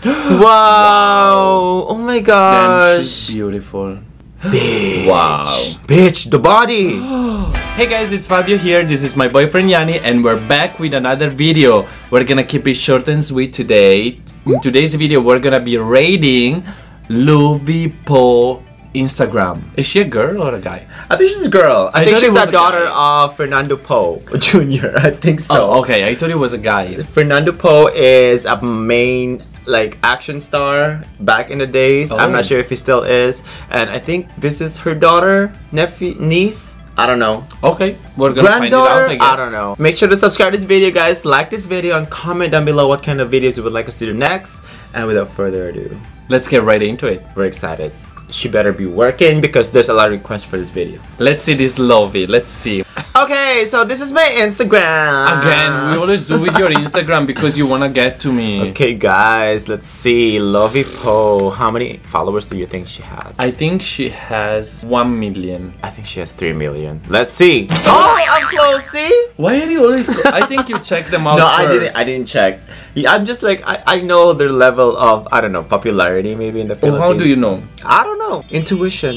wow! Oh my gosh! she's beautiful. Bitch. Wow. Bitch, the body! Hey guys, it's Fabio here. This is my boyfriend Yani, and we're back with another video. We're gonna keep it short and sweet today. In today's video, we're gonna be raiding Lovi Poe Instagram. Is she a girl or a guy? I think she's a girl. I, I think she's the daughter guy. of Fernando Poe Jr. I think so. Oh, okay. I thought it was a guy. Fernando Poe is a main like action star back in the days. I'm Oh. not sure if he still is. And I think this is her daughter, nephew, niece. I don't know. Okay, we're gonna find it Granddaughter? out. I guess. don't know. Make sure to subscribe to this video, guys. Like this video and comment down below what kind of videos you would like us to do next. And without further ado, Let's get right into it. we're excited. She better be working because there's a lot of requests for this video. Let's see this Lovi. Let's see. Okay, so this is my Instagram. Again, we always do with your Instagram because you wanna get to me. Okay, guys, let's see. Lovi Poe. How many followers do you think she has? I think she has one million. I think she has 3 million. Let's see. Oh, I'm close, see? Why are you always? I think you check them out No, first. I didn't. I didn't check. I'm just like I, I know their level of I don't know popularity maybe in the Oh, Philippines. how do you know? I don't know. Intuition.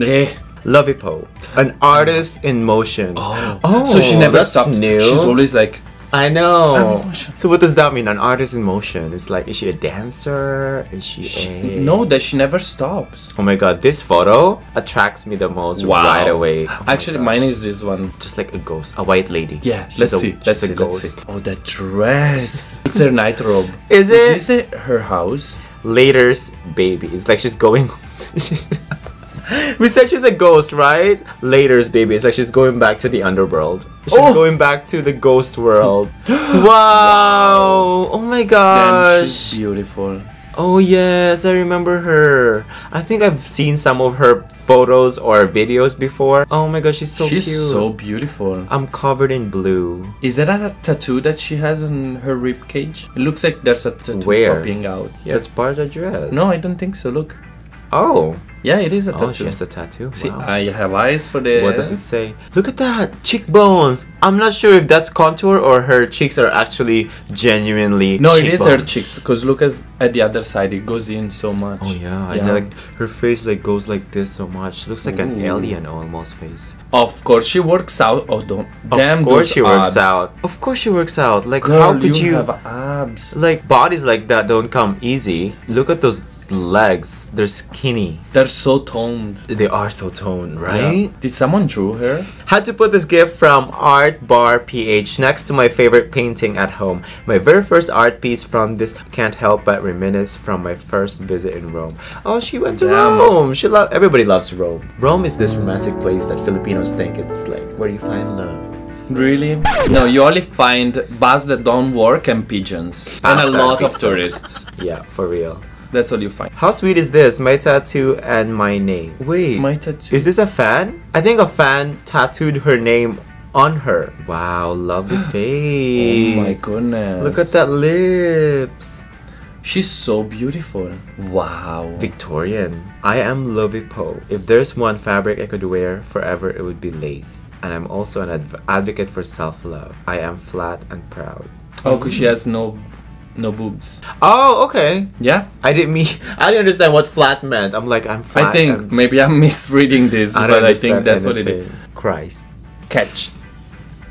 Eh. Lovi Poe, an artist in motion. Oh. oh, so she never that's stops. New. She's always like, I know. So what does that mean? An artist in motion? It's like is she a dancer? Is she, a no, that she never stops. Oh my god, this photo attracts me the most right away. Oh Actually, mine is this one. just like a ghost, a white lady. Yeah, She's let's a, see. Let's a see. ghost. Oh, that dress. it's her night robe. Is it? Is this her house? Later's baby. It's like she's going. she's, we said she's a ghost, right? Later's baby. It's like she's going back to the underworld. She's Oh! going back to the ghost world. wow! Oh my gosh! she's beautiful. Oh yes, I remember her. I think I've seen some of her photos or videos before. Oh my gosh, she's so she's cute. so beautiful. I'm covered in blue. Is that a tattoo that she has on her rib cage? It looks like there's a tattoo Where? popping out. That's part of the dress. No, I don't think so. Look. Oh. Yeah, it is a Oh, tattoo. she has a tattoo. See, Wow. I have eyes for the. What does it say? Look at that cheekbones. I'm not sure if that's contour or her cheeks are actually genuinely. No, it is her cheeks. Cause look as at the other side, it goes in so much. Oh yeah, and Yeah. like her face like goes like this so much. Looks like an alien almost face. Of course, she works out. Oh, don't. Damn, of course those she works out. Of course she works out. Like Girl, how could you, have abs? like bodies like that don't come easy. Look at those legs. They're skinny. They're so toned. They are so toned, right? Yeah. Did someone draw her? Had to put this gift from Art Bar PH next to my favorite painting at home. My very first art piece from this can't help but reminisce from my first visit in Rome. Oh, she went to Damn. Rome. She love everybody loves Rome. Rome is this romantic place that Filipinos think it's like where you find love. Really? No, you only find bus that don't work and pigeons. and a lot of tourists. Yeah, for real. That's all you find. How sweet is this? My tattoo and my name. Wait. My tattoo. Is this a fan? I think a fan tattooed her name on her. Wow, lovely face. Oh my goodness. Look at that lips. She's so beautiful. Wow. Victorian. I am Lovi Poe. If there's one fabric I could wear forever, it would be lace. And I'm also an adv- advocate for self-love. I am flat and proud. Oh, cause she has no, no boobs. Oh, okay. Yeah. I didn't mean. I didn't understand what flat meant. I'm like, I'm flat. I think and- maybe I'm misreading this, I but I think that's what it is. Christ. Catch.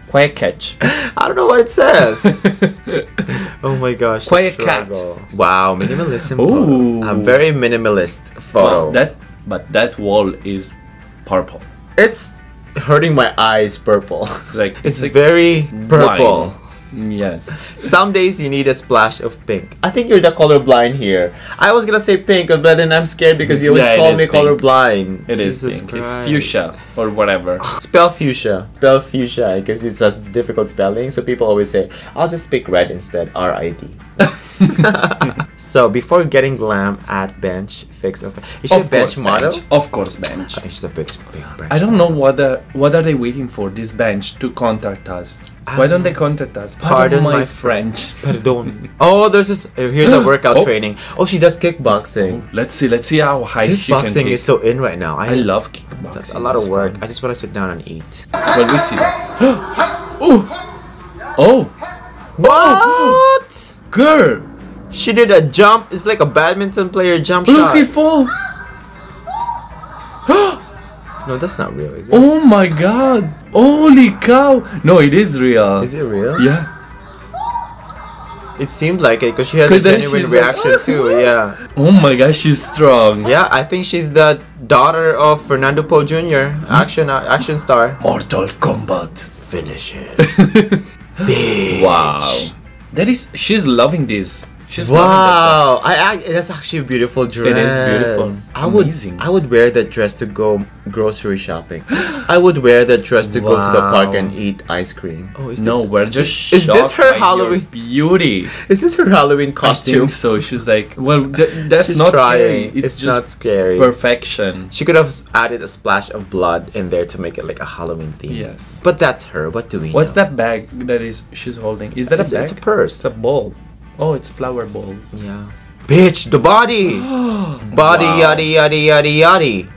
Quiet catch. I don't know what it says. oh my gosh. Quiet cat. Wow, minimalism. Ooh. photo. A very minimalist photo. Wow, that, but that wall is purple. it's hurting my eyes purple. Like It's like very purple. wine. Yes. Some days you need a splash of pink. I think you're the colorblind here. I was gonna say pink, but then I'm scared because you always Yeah, call me pink. colorblind. It is Jesus pink. It's fuchsia or whatever. Spell fuchsia. Spell fuchsia because it's a difficult spelling. So people always say, I'll just pick red instead. R I D. so before getting glam at bench, fix of is she a bench model? bench. Of course, bench. I think she's a big, big bench. I don't know what are, what are they waiting for this bench to contact us. Why don't they contact us? Pardon my French. Pardon. oh, there's this. uh, Here's a workout Oh. training. Oh, she does kickboxing. Let's see. Let's see how high she can Kickboxing kick. is so in right now. I love kickboxing. That's a lot of work. fun. I just want to sit down and eat. Well, we see. oh, oh, What? girl. She did a jump. It's like a badminton player jump Look, shot. he falls. No, that's not real, is it? Oh my god. Holy cow. No, it is real. Is it real? Yeah. It seemed like it because she had a genuine she's like, reaction too. Yeah. Oh my gosh, she's strong. Yeah, I think she's the daughter of Fernando Poe Jr. Action uh, action star. Mortal Kombat. Finish it. Wow. That is, she's loving this. She's Wow, I, I that's actually a beautiful dress. It is beautiful. I would Amazing. I would wear that dress to go grocery shopping. I would wear that dress to go to the park and eat ice cream. Oh, is. No, this, we're just is this her Halloween- beauty? is this her Halloween I costume? think so. She's like, well, th- that's She's not trying. scary. It's, It's, just not scary. perfection. She could have added a splash of blood in there to make it like a Halloween theme. Yes. But that's her. What do we What's know? that bag that is she's holding? Is that It's, a bag? it's a purse. It's a ball. Oh, it's flower ball. Yeah. Bitch, the body! body, Wow. yaddy, yaddy, yaddy, yaddy.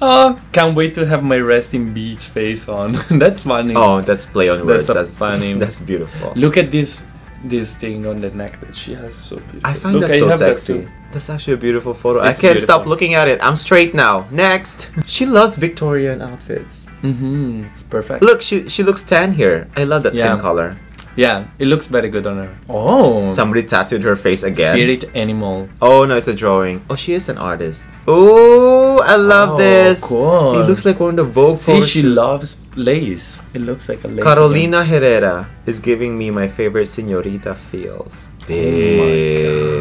Oh, can't wait to have my resting beach face on. that's funny. Oh, that's play on words. That's That's, funny- That's beautiful. Look at this this thing on the neck that she has. So beautiful. I find Look, that so have that sexy. that's actually a beautiful photo. I can't stop looking at it. I'm straight now. Next. she loves Victorian outfits. Mm-hmm. It's perfect. Look, she she looks tan here. I love that Yeah. skin color. Yeah, it looks very good on her. Oh, Somebody tattooed her face again. spirit animal. Oh no, it's a drawing. Oh, she is an artist. Oh, I love Oh, this. cool. It looks like one of the Vogue See, she shoots. loves lace. It looks like a lace. Carolina Herrera is giving me my favorite señorita feels. Oh my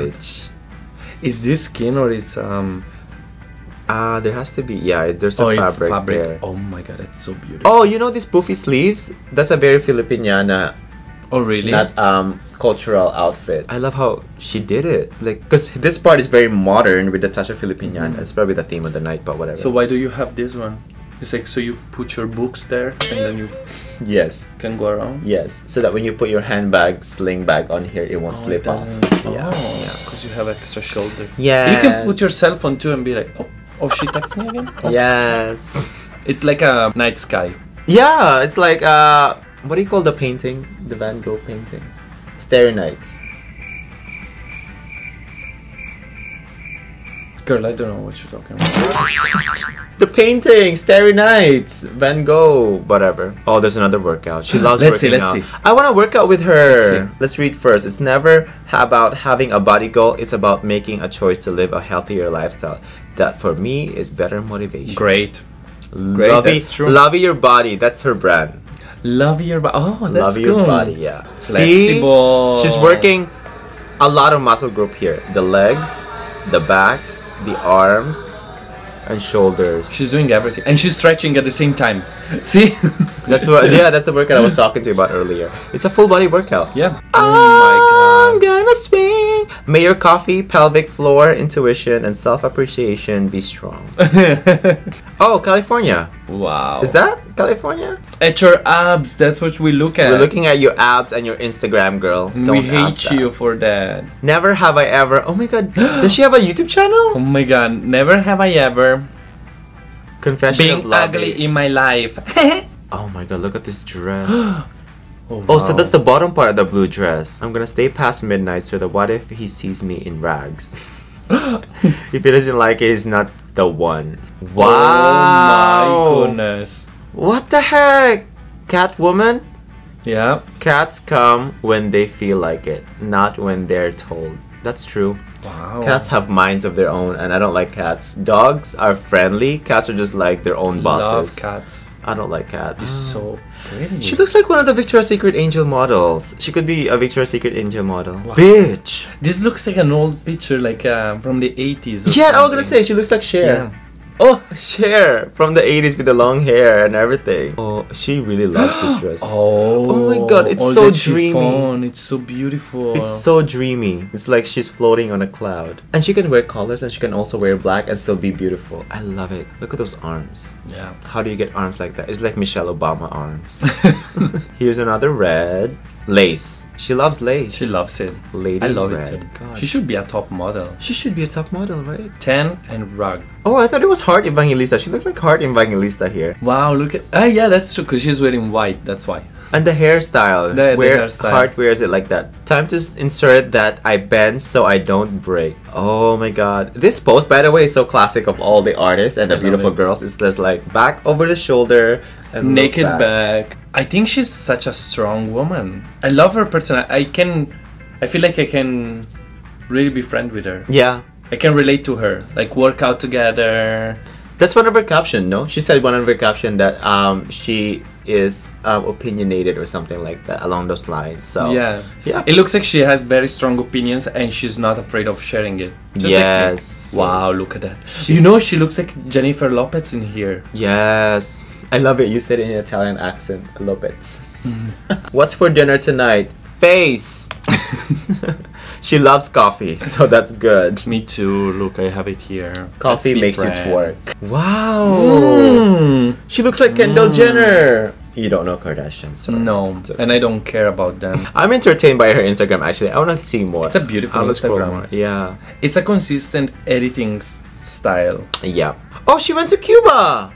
Bitch. Is this skin or is um? Ah, there has to be. Yeah, there's a oh, fabric, it's fabric. there. Oh my god, that's so beautiful. Oh, you know these poofy sleeves? That's a very Filipiniana, Oh, really? not um cultural outfit. I love how she did it. Like, cause this part is very modern with the touch of Filipiniana. It's probably the theme of the night, but whatever. so why do you have this one? It's like so you put your books there and then you yes, can go around. yes. So that when you put your handbag, sling bag on here, it won't Oh, slip it off. doesn't- Yeah, Oh, yeah. because you have extra shoulder. Yeah, You can put your cell phone too and be like, oh, oh, she texts me again. Oh. Yes. It's like a night sky. Yeah, it's like uh, what do you call the painting? The Van Gogh painting, Starry Nights. Girl, I don't know what you're talking about. The painting, Starry Nights, Van Gogh, whatever. Oh, there's another workout. She loves Let's see, working let's out. see. I want to work out with her. Let's Let's, read first. It's never about having a body goal. It's about making a choice to live a healthier lifestyle. That for me is better motivation. Great. Great, Lovi, that's true. Lovey your body. That's her brand. Love your body. Oh, that's Love your good. body. Yeah. Flexible. See, she's working a lot of muscle group here. The legs, the back, the arms, and shoulders. She's doing everything, and she's stretching at the same time. See? That's what. Yeah, that's the workout I was talking to you about earlier. It's a full body workout. yeah. Oh, oh my god. I'm Oh gonna swing. May your coffee, pelvic floor, intuition, and self appreciation be strong. Oh, California. wow. Is that California? at your abs? That's what we look at. We're looking at your abs and your Instagram, girl. Don't we hate you for that. Never have I ever. Oh my god. Does she have a YouTube channel? Oh my god. Never have I ever Confession of been ugly in my life. Oh my god, look at this dress. oh, Oh, so that's the bottom part of the blue dress. I'm gonna stay past midnight so that what if he sees me in rags? if he doesn't like it, he's not the one. Wow. Oh my goodness. What the heck? Catwoman? Yeah. Cats come when they feel like it, not when they're told. That's true. Wow. Cats have minds of their own, and I don't like cats. Dogs are friendly. Cats are just like their own bosses. Love cats. I don't like cats. You're so pretty. She looks like one of the Victoria's Secret angel models. She could be a Victoria's Secret angel model. Wow. Bitch! This looks like an old picture, like uh, from the 80s. Or Yeah, I was gonna say she looks like Cher. Yeah. Oh, Cher from the 80s with the long hair and everything. Oh, she really loves this dress. oh, Oh my God, it's so dreamy. chiffon, It's so beautiful. It's so dreamy. It's like she's floating on a cloud. And she can wear colors and she can also wear black and still be beautiful. I love it. Look at those arms. yeah. How do you get arms like that? It's like Michelle Obama arms. Here's another red. Lace. She loves lace. She loves it. Lady I love red. it too. God. She should be a top model. She should be a top model, right? Ten and rug. Oh, I thought it was Heart Evangelista. She looks like Heart Evangelista here. Wow, look at. Ah, yeah, that's true. Cause she's wearing white. That's why. And the hairstyle. The- the hairstyle. Heart wears it like that. Time to insert that I bend so I don't break. Oh my god. This post, by the way, is so classic of all the artists and the I beautiful it. girls. It's just like back over the shoulder and Naked back. back. I think she's such a strong woman. I love her person. I can. I feel like I can really be friend with her. Yeah. I can relate to her. Like work out together. That's one of her caption, no? She said one of her caption that um she is um, opinionated or something like that along those lines. So Yeah. Yeah. It looks like she has very strong opinions and she's not afraid of sharing it. Just like yes. wow, yes. look at that. She's- You know, she looks like Jennifer Lopez in here. Yes. I love it. You said it in Italian accent. I love it. Mm. What's for dinner tonight? Face. she loves coffee, so that's good. Me too. Look, I have it here. Coffee makes you friends. twerk. Wow. Mm. She looks like Kendall Jenner. You don't know Kardashians. No, and I don't care about them. I'm entertained by her Instagram. Actually, I want to see more. It's a beautiful I wanna Instagram. Yeah. It's a consistent editing s- style. Yeah. Oh, she went to Cuba.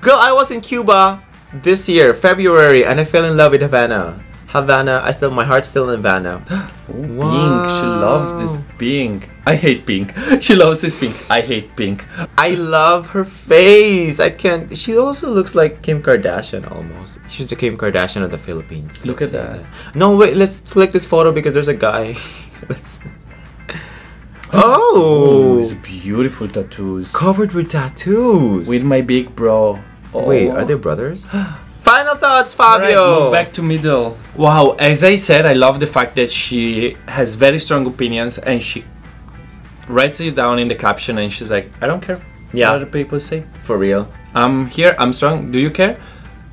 Girl, I was in Cuba this year, February, and I fell in love with Havana. Havana, I still my heart's still in Havana. Pink. She loves this pink. I hate pink. She loves this pink. I hate pink. I love her face. I can't. She also looks like Kim Kardashian almost. She's the Kim Kardashian of the Philippines. Look at say that. No, wait. Let's click this photo because there's a guy. let's. Oh, oh, it's beautiful tattoos. covered with tattoos. With my big bro. Oh. Wait, Oh. are they brothers? Final thoughts, Fabio. move back to middle. Wow, as I said, I love the fact that she has very strong opinions and she writes it down in the caption and she's like, I don't care Yeah. what other people say. For real. I'm here, I'm strong. Do you care?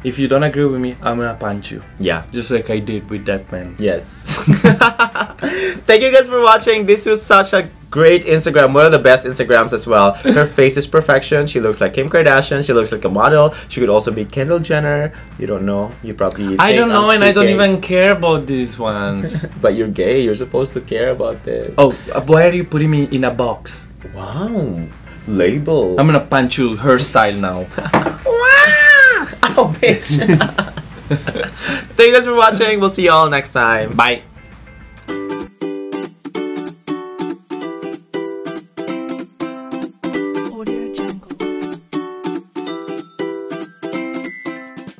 If you don't agree with me, I'm gonna punch you. Yeah. Just like I did with that man. Yes. Thank you guys for watching. This was such a great Instagram. One of the best Instagrams as well. Her face is perfection. She looks like Kim Kardashian. She looks like a model. She could also be Kendall Jenner. You don't know. You probably. I don't know I'm and I don't even care about these ones. But you're gay. You're supposed to care about this. oh, uh, why are you putting me in a box? wow. Label. I'm gonna punch you her style now. wow. Oh, bitch. Thank you guys for watching. We'll see you all next time. Bye.